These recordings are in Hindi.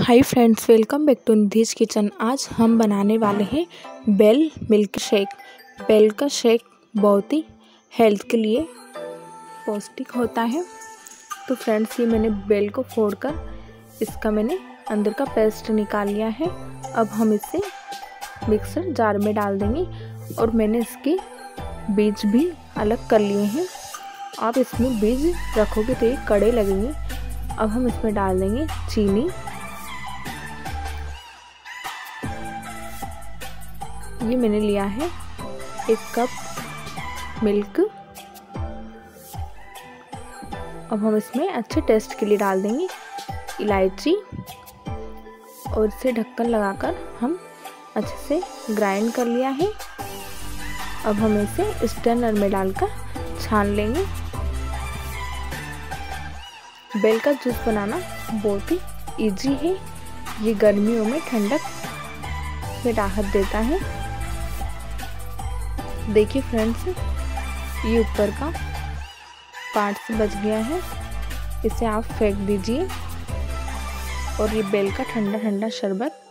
Hi friends welcome back to Nidhi's kitchen आज हम बनाने वाले हैं बेल मिल्क शेक बेल का शेक बहुत ही हेल्थ के लिए पौष्टिक होता है। तो फ्रेंड्स ये मैंने बेल को फोड़कर इसका मैंने अंदर का पेस्ट निकाल लिया है। अब हम इसे मिक्सर जार में डाल देंगे और मैंने इसके बीज भी अलग कर लिए हैं। आप इसमें बीज रखोगे तो ये कड़े लगेंगे। अब हम इसमें डाल देंगे चीनी। ये मैंने लिया है एक कप मिल्क। अब हम इसमें अच्छे टेस्ट के लिए डाल देंगे इलायची। और इसे ढक्कन लगाकर हम अच्छे से ग्राइंड कर लिया है। अब हम इसे स्टैनर में डालकर छान लेंगे। बेल का जूस बनाना बहुत ही इजी है। ये गर्मियों में ठंडक में राहत देता है। देखिए फ्रेंड्स ये ऊपर का पार्ट से बच गया है। इसे आप फेंक दीजिए और ये बेल का ठंडा ठंडा शरबत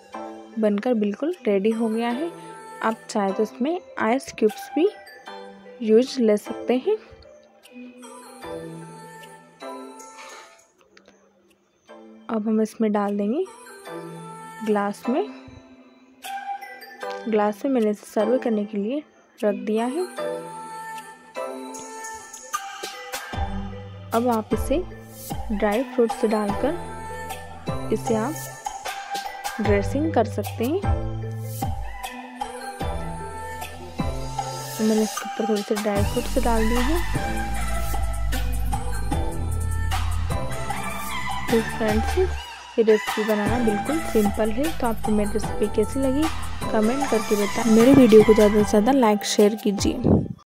बनकर बिल्कुल रेडी हो गया है। आप चाहे तो इसमें आइस क्यूब्स भी यूज़ ले सकते हैं। अब हम इसमें डाल देंगे ग्लास में। ग्लास में मैंने सर्व करने के लिए रख दिया है। अब आप इसे ड्राई फ्रूट से डालकर इसे आप ड्रेसिंग कर सकते हैं। मैंने इसके ऊपर थोड़े से ड्राई फ्रूट से डाल दिए हैं। तो फ्रेंड्स। ये रेसिपी बनाना बिल्कुल सिंपल है। तो आपको मेरी रेसिपी कैसी लगी कमेंट करके बताएँ। मेरे वीडियो को ज़्यादा से ज़्यादा लाइक शेयर कीजिए।